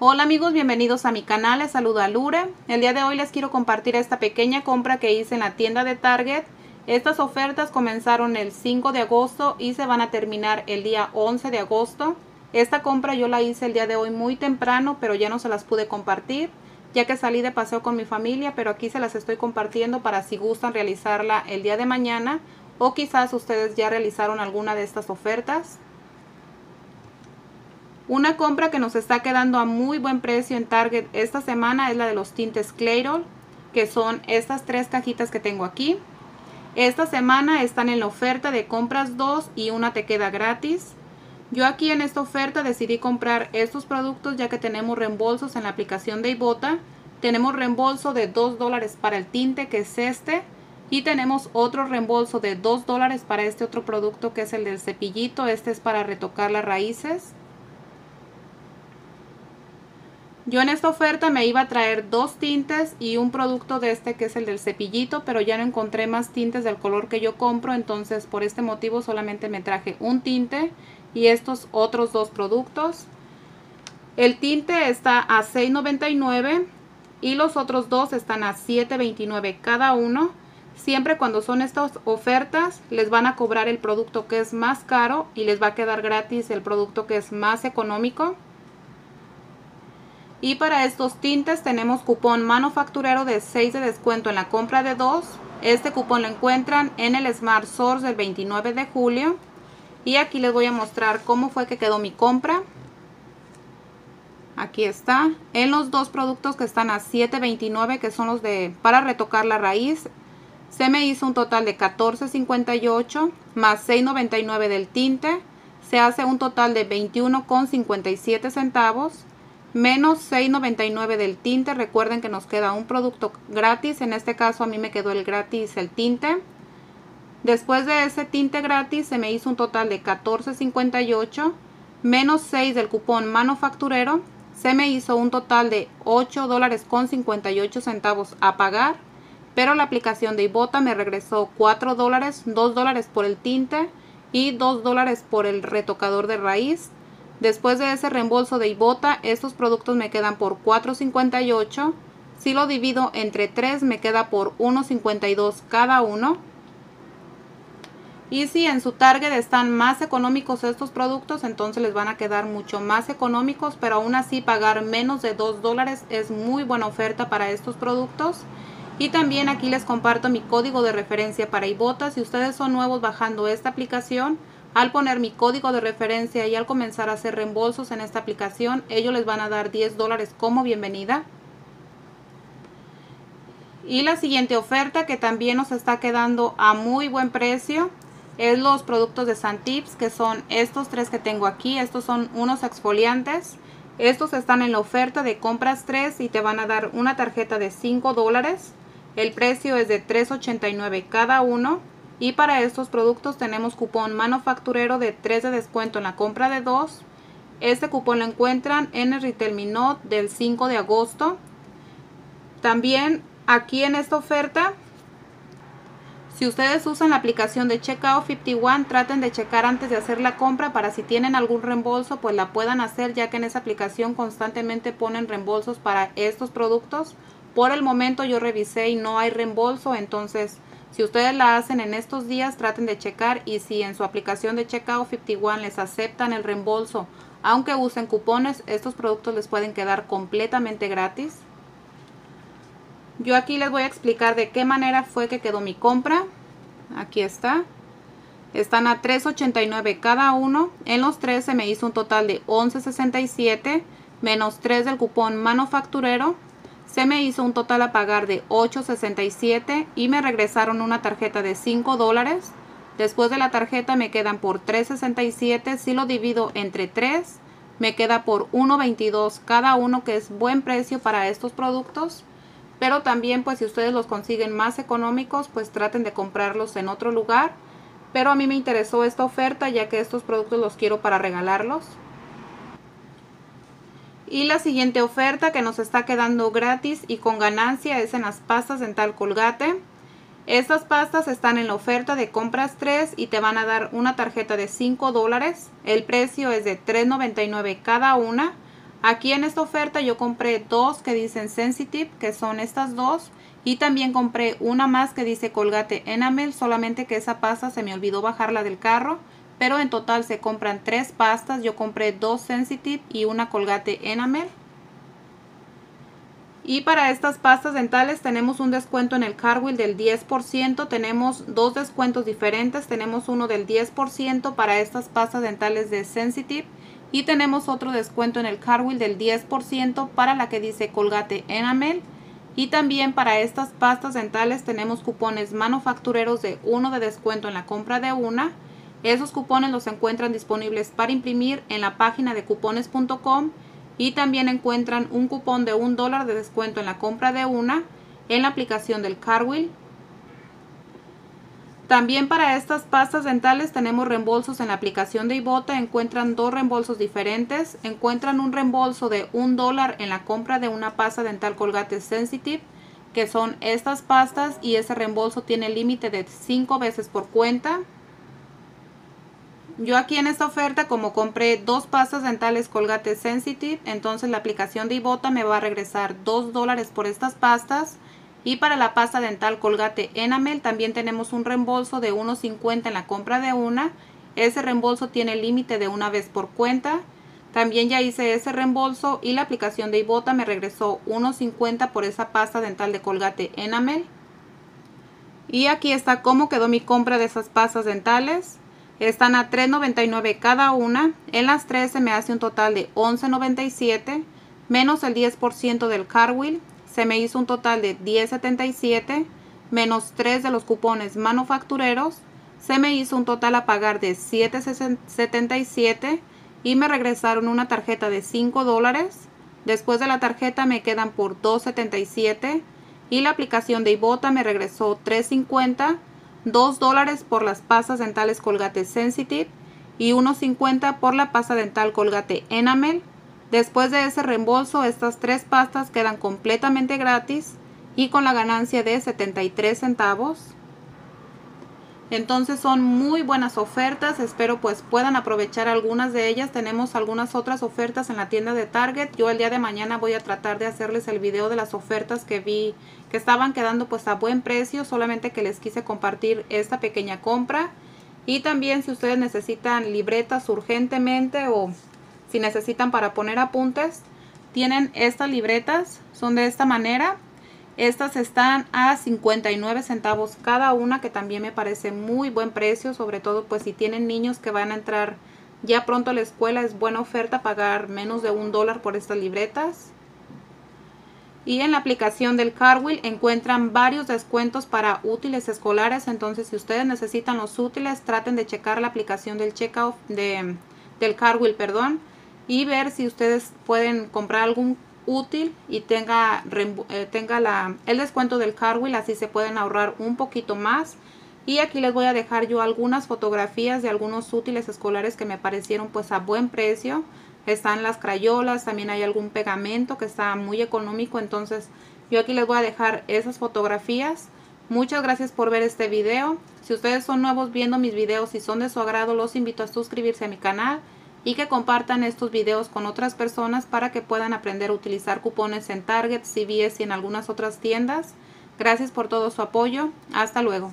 Hola amigos, bienvenidos a mi canal, les saluda Lure. El día de hoy les quiero compartir esta pequeña compra que hice en la tienda de Target. Estas ofertas comenzaron el 5 de agosto y se van a terminar el día 11 de agosto. Esta compra yo la hice el día de hoy muy temprano, pero ya no se las pude compartir, ya que salí de paseo con mi familia, pero aquí se las estoy compartiendo para si gustan realizarla el día de mañana o quizás ustedes ya realizaron alguna de estas ofertas. Una compra que nos está quedando a muy buen precio en Target esta semana es la de los tintes Clairol, que son estas tres cajitas que tengo aquí. Esta semana están en la oferta de compras dos y una te queda gratis. Yo aquí en esta oferta decidí comprar estos productos ya que tenemos reembolsos en la aplicación de Ibota. Tenemos reembolso de 2 dólares para el tinte que es este. Y tenemos otro reembolso de 2 dólares para este otro producto que es el del cepillito. Este es para retocar las raíces. Yo en esta oferta me iba a traer dos tintes y un producto de este que es el del cepillito, pero ya no encontré más tintes del color que yo compro, entonces por este motivo solamente me traje un tinte y estos otros dos productos. El tinte está a $6.99 y los otros dos están a $7.29 cada uno. Siempre cuando son estas ofertas les van a cobrar el producto que es más caro y les va a quedar gratis el producto que es más económico. Y para estos tintes tenemos cupón manufacturero de 6 de descuento en la compra de 2. Este cupón lo encuentran en el Smart Source del 29 de julio. Y aquí les voy a mostrar cómo fue que quedó mi compra. Aquí está. En los dos productos que están a 7.29 que son los de para retocar la raíz. Se me hizo un total de 14.58 más 6.99 del tinte. Se hace un total de 21.57 centavos menos 6.99 del tinte. Recuerden que nos queda un producto gratis. En este caso a mí me quedó el gratis el tinte. Después de ese tinte gratis se me hizo un total de 14.58 menos 6 del cupón manufacturero. Se me hizo un total de 8 dólares con 58 centavos a pagar. Pero la aplicación de Ibota me regresó 4 dólares, 2 dólares por el tinte y 2 dólares por el retocador de raíz. Después de ese reembolso de Ibota, estos productos me quedan por $4.58. Si lo divido entre 3 me queda por $1.52 cada uno. Y si en su Target están más económicos estos productos, entonces les van a quedar mucho más económicos, pero aún así pagar menos de 2 dólares es muy buena oferta para estos productos. Y también aquí les comparto mi código de referencia para Ibota. Si ustedes son nuevos bajando esta aplicación, al poner mi código de referencia y al comenzar a hacer reembolsos en esta aplicación, ellos les van a dar 10 dólares como bienvenida. Y la siguiente oferta que también nos está quedando a muy buen precio es los productos de Santips que son estos tres que tengo aquí. Estos son unos exfoliantes. Estos están en la oferta de compras 3 y te van a dar una tarjeta de 5 dólares. El precio es de 3.89 cada uno. Y para estos productos tenemos cupón manufacturero de 3 de descuento en la compra de 2. Este cupón lo encuentran en el Retail Minot del 5 de agosto. También aquí en esta oferta, si ustedes usan la aplicación de Checkout 51, traten de checar antes de hacer la compra para si tienen algún reembolso, pues la puedan hacer ya que en esa aplicación constantemente ponen reembolsos para estos productos. Por el momento yo revisé y no hay reembolso, entonces si ustedes la hacen en estos días, traten de checar y si en su aplicación de Checkout 51 les aceptan el reembolso, aunque usen cupones, estos productos les pueden quedar completamente gratis. Yo aquí les voy a explicar de qué manera fue que quedó mi compra. Aquí está. Están a $3.89 cada uno. En los tres se me hizo un total de $11.67 menos 3 del cupón manufacturero se me hizo un total a pagar de $8.67 y me regresaron una tarjeta de 5 dólares. Después de la tarjeta me quedan por $3.67. Si lo divido entre 3, me queda por $1.22 cada uno, que es buen precio para estos productos. Pero también, pues si ustedes los consiguen más económicos, pues traten de comprarlos en otro lugar. Pero a mí me interesó esta oferta ya que estos productos los quiero para regalarlos. Y la siguiente oferta que nos está quedando gratis y con ganancia es en las pastas dental colgate. Estas pastas están en la oferta de compras 3 y te van a dar una tarjeta de 5 dólares. El precio es de $3.99 cada una. Aquí en esta oferta yo compré dos que dicen Sensitive, que son estas dos. Y también compré una más que dice Colgate Enamel, solamente que esa pasta se me olvidó bajarla del carro. Pero en total se compran tres pastas. Yo compré dos Sensitive y una Colgate Enamel. Y para estas pastas dentales tenemos un descuento en el Carwill del 10%. Tenemos dos descuentos diferentes. Tenemos uno del 10% para estas pastas dentales de Sensitive. Y tenemos otro descuento en el Carwill del 10% para la que dice Colgate Enamel. Y también para estas pastas dentales tenemos cupones manufactureros de uno de descuento en la compra de una. Esos cupones los encuentran disponibles para imprimir en la página de cupones.com y también encuentran un cupón de un dólar de descuento en la compra de una en la aplicación del Carwill también para estas pastas dentales tenemos reembolsos en la aplicación de Ibota. Encuentran dos reembolsos diferentes. Encuentran un reembolso de un dólar en la compra de una pasta dental Colgate Sensitive, que son estas pastas y ese reembolso tiene límite de 5 veces por cuenta. Yo aquí en esta oferta, como compré dos pastas dentales Colgate Sensitive, entonces la aplicación de Ibota me va a regresar 2 dólares por estas pastas y para la pasta dental Colgate Enamel también tenemos un reembolso de 1.50 en la compra de una. Ese reembolso tiene límite de una vez por cuenta. También ya hice ese reembolso y la aplicación de Ibota me regresó 1.50 por esa pasta dental de Colgate Enamel. Y aquí está cómo quedó mi compra de esas pastas dentales. Están a $3.99 cada una. En las 13 me hace un total de $11.97 menos el 10% del Carwill se me hizo un total de 10.77 menos 3 de los cupones manufactureros. Se me hizo un total a pagar de 7.77 y me regresaron una tarjeta de 5 dólares. Después de la tarjeta me quedan por 2.77 y la aplicación de Ibota me regresó 3.50, 2 dólares por las pastas dentales Colgate Sensitive y 1.50 por la pasta dental Colgate Enamel. Después de ese reembolso, estas tres pastas quedan completamente gratis y con la ganancia de 73 centavos. Entonces son muy buenas ofertas, espero pues puedan aprovechar algunas de ellas. Tenemos algunas otras ofertas en la tienda de Target. Yo el día de mañana voy a tratar de hacerles el video de las ofertas que vi que estaban quedando pues a buen precio. Solamente que les quise compartir esta pequeña compra. Y también si ustedes necesitan libretas urgentemente o si necesitan para poner apuntes, tienen estas libretas, son de esta manera. Estas están a 59 centavos cada una, que también me parece muy buen precio, sobre todo pues si tienen niños que van a entrar ya pronto a la escuela, es buena oferta pagar menos de un dólar por estas libretas. Y en la aplicación del Carwill encuentran varios descuentos para útiles escolares, entonces si ustedes necesitan los útiles, traten de checar la aplicación del checkout de, del Carwill, perdón y ver si ustedes pueden comprar algún útil y tenga, eh, tenga la, el descuento del Carwill, así se pueden ahorrar un poquito más. Y aquí les voy a dejar yo algunas fotografías de algunos útiles escolares que me parecieron pues a buen precio. Están las crayolas, también hay algún pegamento que está muy económico, entonces yo aquí les voy a dejar esas fotografías. Muchas gracias por ver este video. Si ustedes son nuevos viendo mis videos y son de su agrado, los invito a suscribirse a mi canal y que compartan estos videos con otras personas para que puedan aprender a utilizar cupones en Target, CVS y en algunas otras tiendas. Gracias por todo su apoyo. Hasta luego.